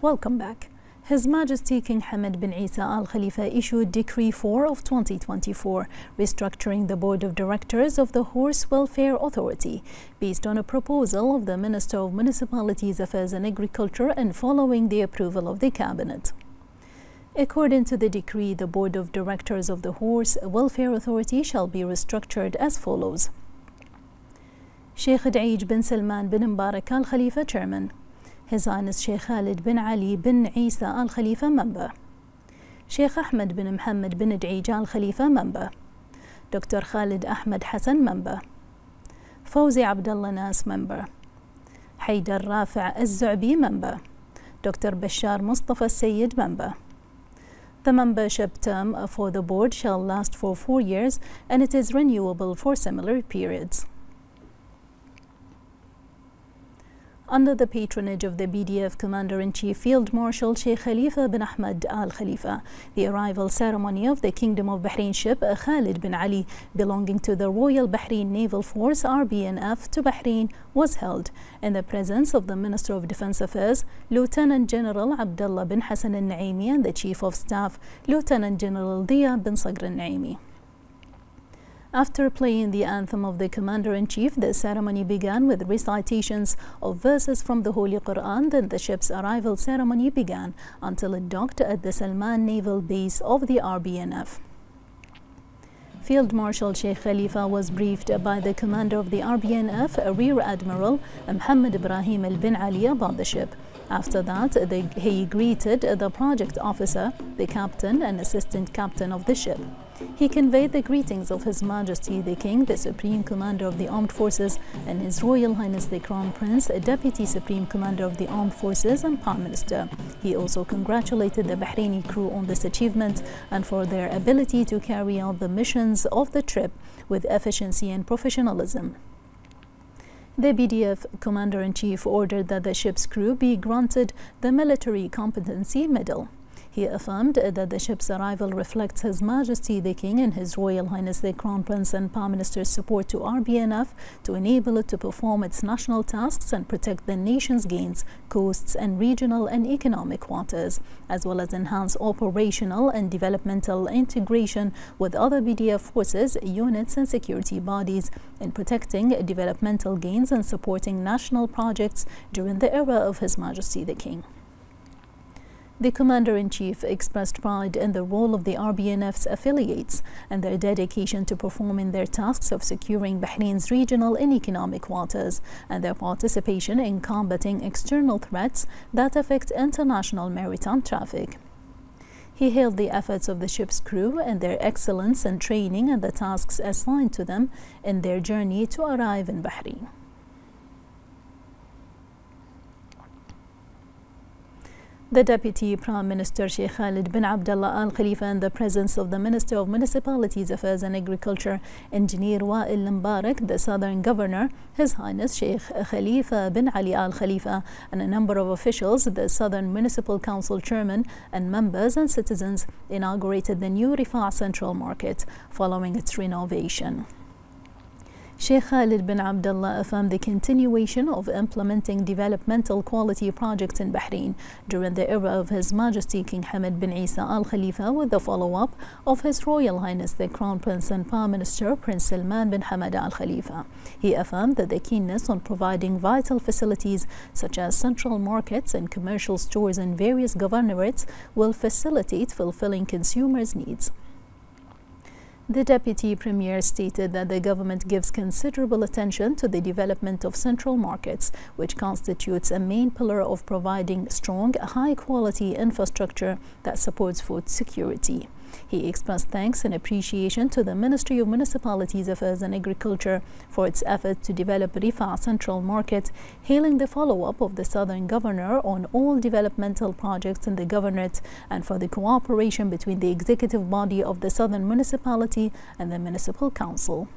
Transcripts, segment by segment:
Welcome back. His Majesty King Hamad bin Isa Al Khalifa issued Decree 4 of 2024, restructuring the Board of Directors of the Horse Welfare Authority, based on a proposal of the Minister of Municipalities Affairs and Agriculture and following the approval of the Cabinet. According to the decree, the Board of Directors of the Horse Welfare Authority shall be restructured as follows. Sheikh Daij bin Salman bin Mbarak Al Khalifa, Chairman. His Highness Sheikh Khalid bin Ali bin Isa Al Khalifa member. Sheikh Ahmed bin Muhammad bin Daij Al Khalifa member. Dr. Khalid Ahmed Hassan member. Fawzi Abdullah Nas member. Haydar Rafi' Az-Zu'bi member. Dr. Bashar Mustafa Sayyid member. The membership term for the board shall last for four years and it is renewable for similar periods. Under the patronage of the BDF Commander-in-Chief Field Marshal Sheikh Khalifa bin Ahmed Al Khalifa. The arrival ceremony of the Kingdom of Bahrain ship uh, Khalid bin Ali belonging to the Royal Bahrain Naval Force RBNF to Bahrain was held in the presence of the Minister of Defense Affairs Lieutenant General Abdullah bin Hassan al-Naimi and the Chief of Staff Lieutenant General Dia bin Sagr al-Naimi. After playing the anthem of the Commander-in-Chief, the ceremony began with recitations of verses from the Holy Quran. Then the ship's arrival ceremony began until it docked at the Salman Naval Base of the RBNF. Field Marshal Sheikh Khalifa was briefed by the commander of the RBNF, Rear Admiral Muhammad Ibrahim Al Bin Ali, about the ship. After that, they, he greeted the project officer, the captain and assistant captain of the ship. He conveyed the greetings of His Majesty the King, the Supreme Commander of the Armed Forces, and His Royal Highness the Crown Prince, a Deputy Supreme Commander of the Armed Forces and Prime Minister. He also congratulated the Bahraini crew on this achievement and for their ability to carry out the missions of the trip with efficiency and professionalism. The BDF Commander-in-Chief ordered that the ship's crew be granted the Military Competency Medal. He affirmed that the ship's arrival reflects His Majesty the King and His Royal Highness the Crown Prince and Prime Minister's support to RBNF to enable it to perform its national tasks and protect the nation's gains, coasts and regional and economic waters, as well as enhance operational and developmental integration with other BDF forces, units and security bodies in protecting developmental gains and supporting national projects during the era of His Majesty the King. The Commander-in-Chief expressed pride in the role of the RBNF's affiliates and their dedication to performing their tasks of securing Bahrain's regional and economic waters and their participation in combating external threats that affect international maritime traffic. He hailed the efforts of the ship's crew and their excellence in training and the tasks assigned to them in their journey to arrive in Bahrain. The Deputy Prime Minister Sheikh Khalid bin Abdullah Al Khalifa in the presence of the Minister of Municipalities Affairs and Agriculture, Engineer Wa'il Mbarak, the Southern Governor, His Highness Sheikh Khalifa bin Ali Al Khalifa, and a number of officials, the Southern Municipal Council Chairman, and members and citizens inaugurated the new Rifa Central Market following its renovation. Sheikh Khalid bin Abdullah affirmed the continuation of implementing developmental quality projects in Bahrain during the era of His Majesty King Hamad bin Isa Al Khalifa with the follow-up of His Royal Highness the Crown Prince and Prime Minister Prince Salman bin Hamad Al Khalifa. He affirmed that the keenness on providing vital facilities such as central markets and commercial stores in various governorates will facilitate fulfilling consumers' needs. The Deputy Premier stated that the government gives considerable attention to the development of central markets, which constitutes a main pillar of providing strong, high-quality infrastructure that supports food security. He expressed thanks and appreciation to the Ministry of Municipalities Affairs and Agriculture for its effort to develop Rifa Central Market, hailing the follow-up of the Southern Governor on all developmental projects in the governorate and for the cooperation between the executive body of the Southern Municipality and the Municipal Council.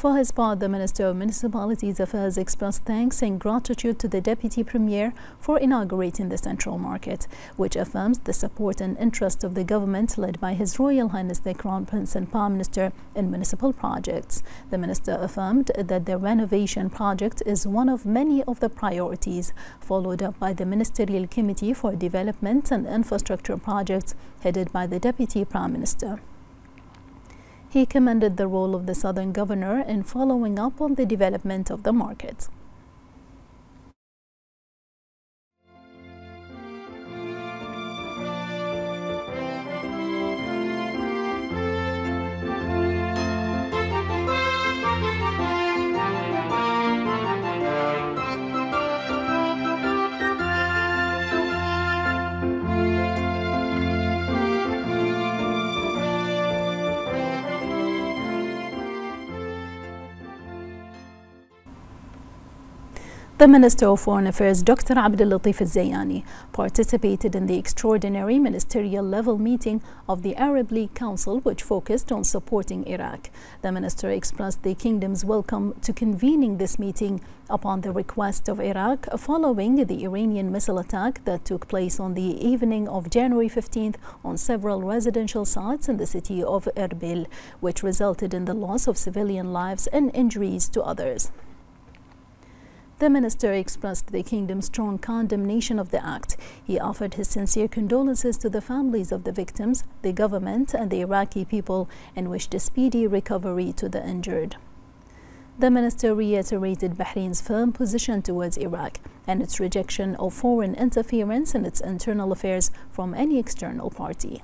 For his part, the Minister of Municipalities Affairs expressed thanks and gratitude to the Deputy Premier for inaugurating the Central Market, which affirms the support and interest of the government led by His Royal Highness the Crown Prince and Prime Minister in municipal projects. The Minister affirmed that the renovation project is one of many of the priorities, followed up by the Ministerial Committee for Development and Infrastructure Projects headed by the Deputy Prime Minister. He commended the role of the Southern Governor in following up on the development of the market. The Minister of Foreign Affairs, Dr. Abdul Latif al-Zayani, participated in the extraordinary ministerial level meeting of the Arab League Council, which focused on supporting Iraq. The minister expressed the kingdom's welcome to convening this meeting upon the request of Iraq following the Iranian missile attack that took place on the evening of January 15th on several residential sites in the city of Erbil, which resulted in the loss of civilian lives and injuries to others. The minister expressed the kingdom's strong condemnation of the act. He offered his sincere condolences to the families of the victims, the government, and the Iraqi people, and wished a speedy recovery to the injured. The minister reiterated Bahrain's firm position towards Iraq and its rejection of foreign interference in its internal affairs from any external party.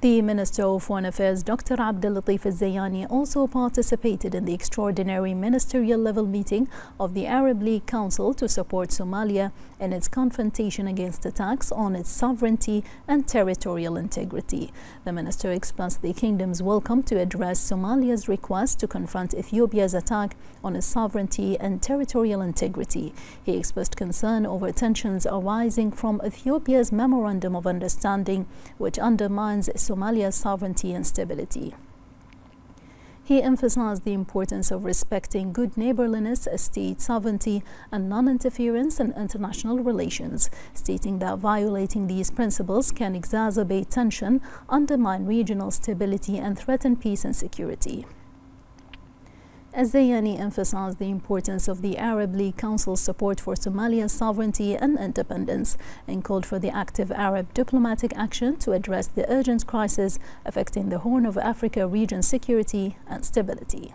The Minister of Foreign Affairs, Dr. Abdul Latif al-Zayani, also participated in the extraordinary ministerial level meeting of the Arab League Council to support Somalia in its confrontation against attacks on its sovereignty and territorial integrity. The minister expressed the kingdom's welcome to address Somalia's request to confront Ethiopia's attack on its sovereignty and territorial integrity. He expressed concern over tensions arising from Ethiopia's Memorandum of Understanding, which undermines Somalia's sovereignty and stability. He emphasized the importance of respecting good neighborliness, state sovereignty, and non-interference in international relations, stating that violating these principles can exacerbate tension, undermine regional stability, and threaten peace and security. Az-Zayani emphasized the importance of the Arab League Council's support for Somalia's sovereignty and independence and called for the active Arab diplomatic action to address the urgent crisis affecting the Horn of Africa region's security and stability.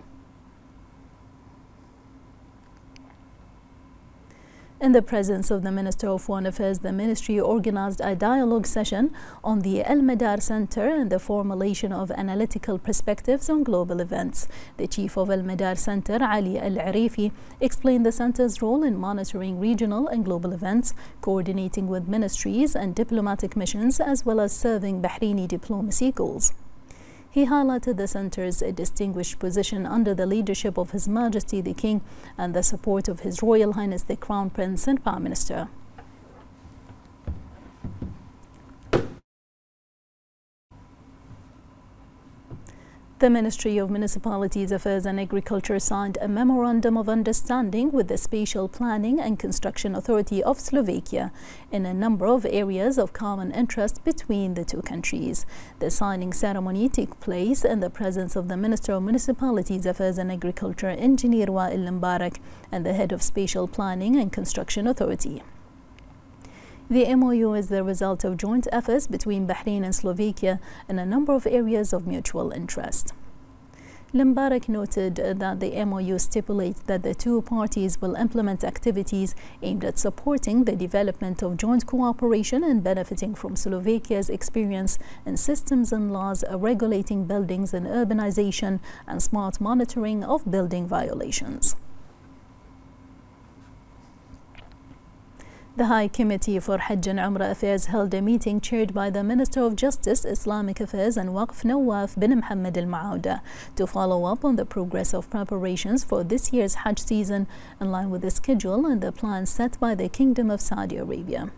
In the presence of the Minister of Foreign Affairs, the ministry organized a dialogue session on the El Madar Center and the formulation of analytical perspectives on global events. The chief of El Madar Center, Ali Al Arifi, explained the center's role in monitoring regional and global events, coordinating with ministries and diplomatic missions, as well as serving Bahraini diplomacy goals. He highlighted the center's distinguished position under the leadership of His Majesty the King and the support of His Royal Highness the Crown Prince and Prime Minister. The Ministry of Municipalities Affairs and Agriculture signed a Memorandum of Understanding with the Spatial Planning and Construction Authority of Slovakia in a number of areas of common interest between the two countries. The signing ceremony took place in the presence of the Minister of Municipalities Affairs and Agriculture, Engineer Wael Mbarak, and the Head of Spatial Planning and Construction Authority. The MOU is the result of joint efforts between Bahrain and Slovakia in a number of areas of mutual interest. Al Mbarak noted that the MOU stipulates that the two parties will implement activities aimed at supporting the development of joint cooperation and benefiting from Slovakia's experience in systems and laws regulating buildings and urbanization and smart monitoring of building violations. The High Committee for Hajj and Umrah Affairs held a meeting chaired by the Minister of Justice, Islamic Affairs and Waqf Nawaf bin Muhammad Al Maouda to follow up on the progress of preparations for this year's Hajj season in line with the schedule and the plans set by the Kingdom of Saudi Arabia.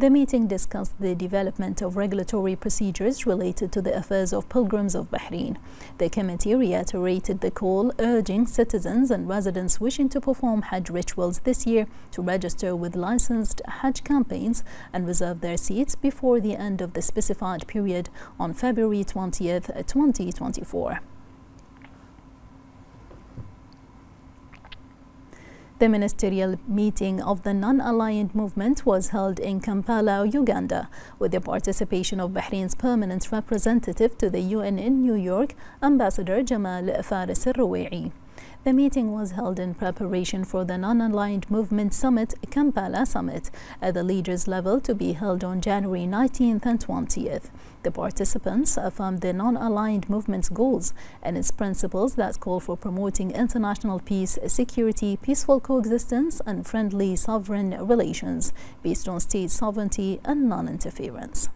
The meeting discussed the development of regulatory procedures related to the affairs of pilgrims of Bahrain. The committee reiterated the call urging citizens and residents wishing to perform Hajj rituals this year to register with licensed Hajj campaigns and reserve their seats before the end of the specified period on February 20th, 2024. The ministerial meeting of the non-aligned movement was held in Kampala, Uganda, with the participation of Bahrain's permanent representative to the UN in New York, Ambassador Jamal Faris al the meeting was held in preparation for the Non-Aligned Movement Summit, Kampala Summit, at the leaders level to be held on January 19th and 20th. The participants affirmed the non-aligned movement's goals and its principles that call for promoting international peace, security, peaceful coexistence, and friendly sovereign relations based on state sovereignty and non-interference.